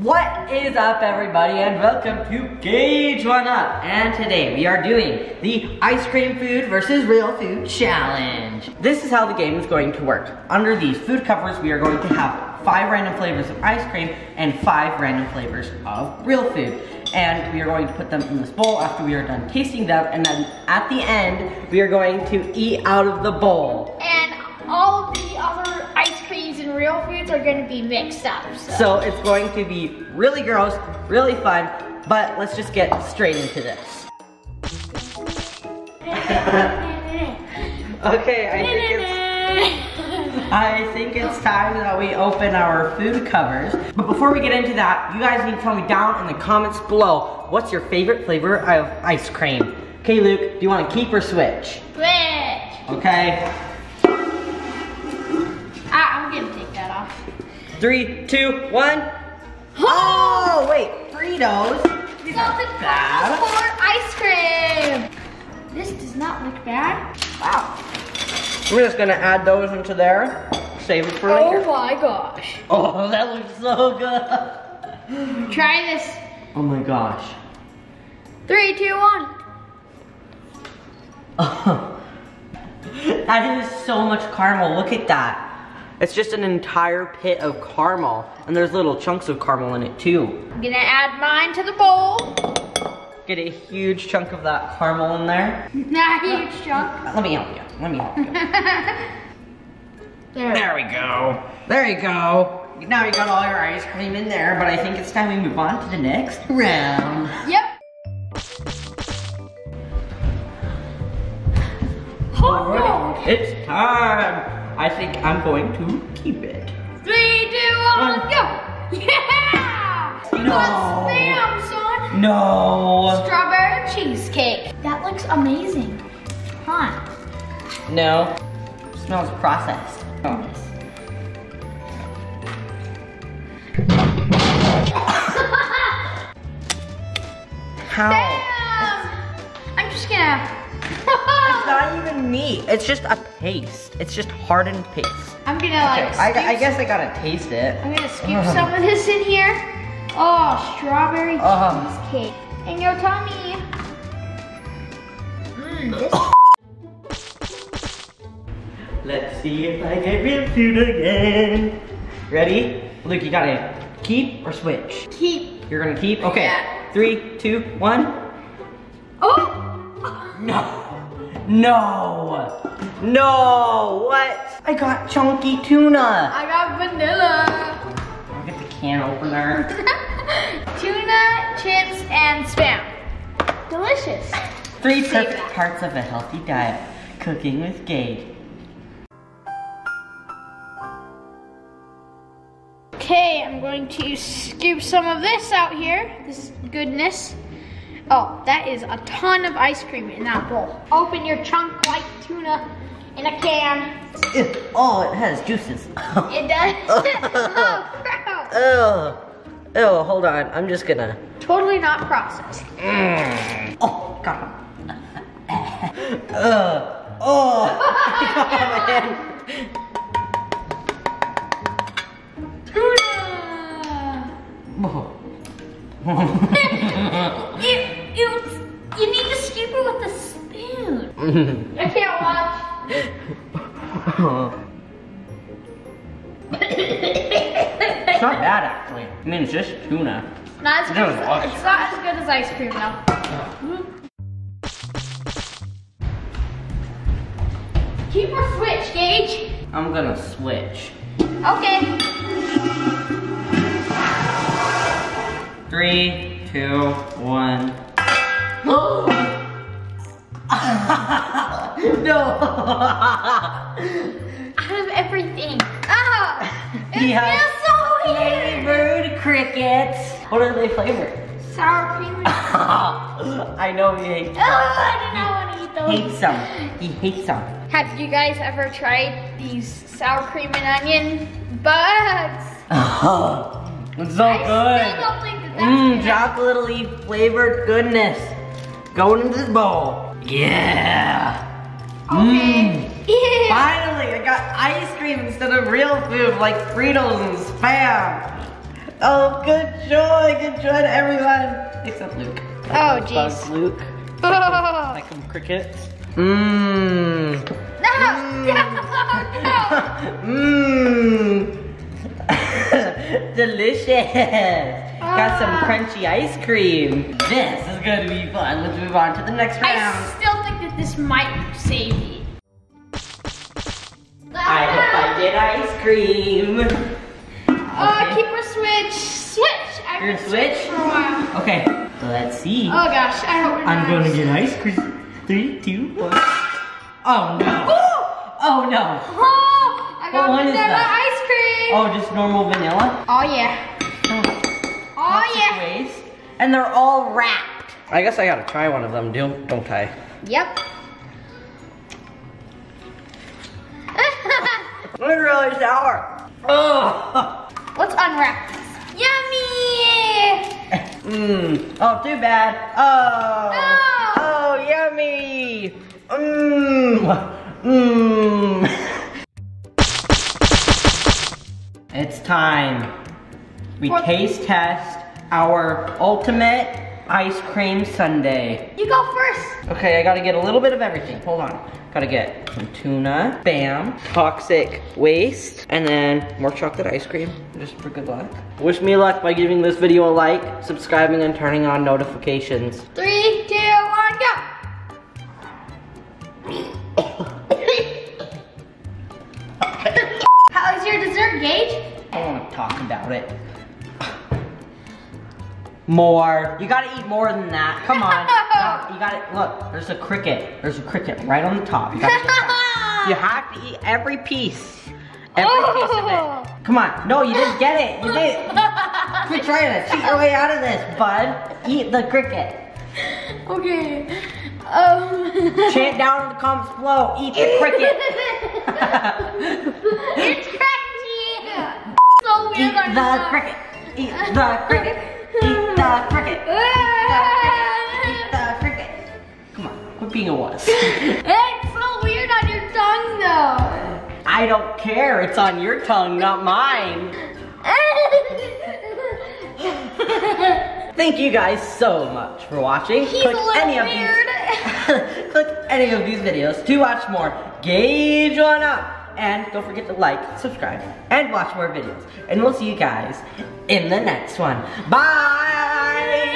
What is up everybody and welcome to Gage One Up. And today we are doing the ice cream food versus real food challenge. This is how the game is going to work. Under these food covers we are going to have five random flavors of ice cream and five random flavors of real food. And we are going to put them in this bowl after we are done tasting them and then at the end we are going to eat out of the bowl. And all of the other and real foods are gonna be mixed up. So, So it's going to be really gross, really fun, but let's just get straight into this. Okay, I think it's I think it's time that we open our food covers. But before we get into that, you guys need to tell me down in the comments below what's your favorite flavor of ice cream. Okay, Luke, do you want to keep or switch? Switch. Okay. Ah, I'm gonna take that off. Three, two, one. Oh, wait, Fritos. These Salted bad. caramel ice cream. This does not look bad. Wow. I'm just gonna add those into there. Save it for Oh later. my gosh. Oh, that looks so good. Try this. Oh my gosh. Three, two, one. that is so much caramel. Look at that. It's just an entire pit of caramel. And there's little chunks of caramel in it too. I'm gonna add mine to the bowl. Get a huge chunk of that caramel in there. Not a huge chunk. Let me help you. Let me help you. There. there we go. There you go. Now you got all your ice cream in there, but I think it's time we move on to the next round. Yep. Oh, Alright, it's time. I think I'm going to keep it. Three, two, one, One. go! Yeah! You No. spam, son! No. Strawberry cheesecake. That looks amazing. Huh? No. Smells processed. Oh. How? It's not meat. It's just a paste. It's just hardened paste. I'm gonna like. Okay, I, I guess I gotta taste it. I'm gonna scoop some of this in here. Oh, strawberry Oh. cheesecake. In your tummy. Mm, this Let's see if I get real food again. Ready? Luke, you gotta keep or switch? keep. You're gonna keep? Okay. Yeah. Three, two, one. Oh! No. No. No. What? I got chunky tuna. I got vanilla. I'll get the can opener. Tuna, chips, and spam. Delicious. Three Save perfect that. parts of a healthy diet. Cooking with Gage. Okay, I'm going to scoop some of this out here. This goodness. Oh, that is a ton of ice cream in that bowl. Open your chunk like tuna in a can. Ew. Oh, it has juices. It does. oh, crap. Ew. Ew, hold on. I'm just gonna. Totally not processed. Mm. Oh, God. Ugh. Oh. my hand. Tuna. Oh. I can't watch. it's not bad, actually. I mean, it's just tuna. Not as good as, it's not as good as ice cream though. Mm-hmm. Keep or switch, Gage. I'm gonna switch. Okay. Three, two, one. no. Out of everything. Ah! It Yeah. feels so weird. Flavored crickets. What are they flavored? Sour cream. I know he hates Oh, I do not want to eat those. hates them. He hates them. Have you guys ever tried these sour cream and onion bugs? it's so I good. still don't think that that's Mmm, good. chocolatey flavored goodness. Going into this bowl. Yeah. Okay. Mm. Ew. Finally, I got ice cream instead of real food like Fritos and Spam. Oh, good joy, good joy to everyone. Except Luke. Oh, jeez. Luke. no, Like some crickets. Mmm. no, Mmm. Delicious. Got some crunchy ice cream. This is going to be fun. Let's move on to the next round. I still think that this might save me. I hope I get ice cream. Oh, Okay. keep a switch. Switch. I haven't gonna switched for a while. Okay, let's see. Oh gosh, I hope we're I'm gonna get ice cream. Three, two, one. Oh no. Oh no. Oh, I got What one is vanilla that? ice cream. Oh, just normal vanilla? Oh yeah. Toxic yeah. waste. And they're all wrapped. I guess I gotta try one of them, do don't I? Yep. It's really sour. Oh. Let's unwrap this. Yummy! Mmm. Oh, too bad. Oh. No. Oh, yummy. Mmm. Mmm. It's time. We What? taste test our ultimate ice cream sundae. You go first. Okay, I gotta get a little bit of everything. Hold on. Gotta get some tuna, bam, toxic waste, and then more chocolate ice cream, just for good luck. Wish me luck by giving this video a like, subscribing, and turning on notifications. Three, two, one, go. How is your dessert, Gage? I don't wanna talk about it. More. You gotta eat more than that. Come on. No, you gotta, look, there's a cricket. There's a cricket right on the top. You, gotta you have to eat every piece. Every piece of Oh. it. Come on. No, you didn't get it. You didn't. Quit trying to cheat your way out of this, bud. Eat the cricket. Okay. Um. Chant down in the comments below. Eat the cricket. it's crunchy. so weird. Eat the cricket. Eat the cricket. The cricket. Eat the cricket. Come on, quit being a wuss. It's so weird on your tongue, though. I don't care. It's on your tongue, not mine. Thank you guys so much for watching. He's a little weird. these click any of these videos to watch more Gage One Up. And don't forget to like, subscribe, and watch more videos. And we'll see you guys in the next one. Bye!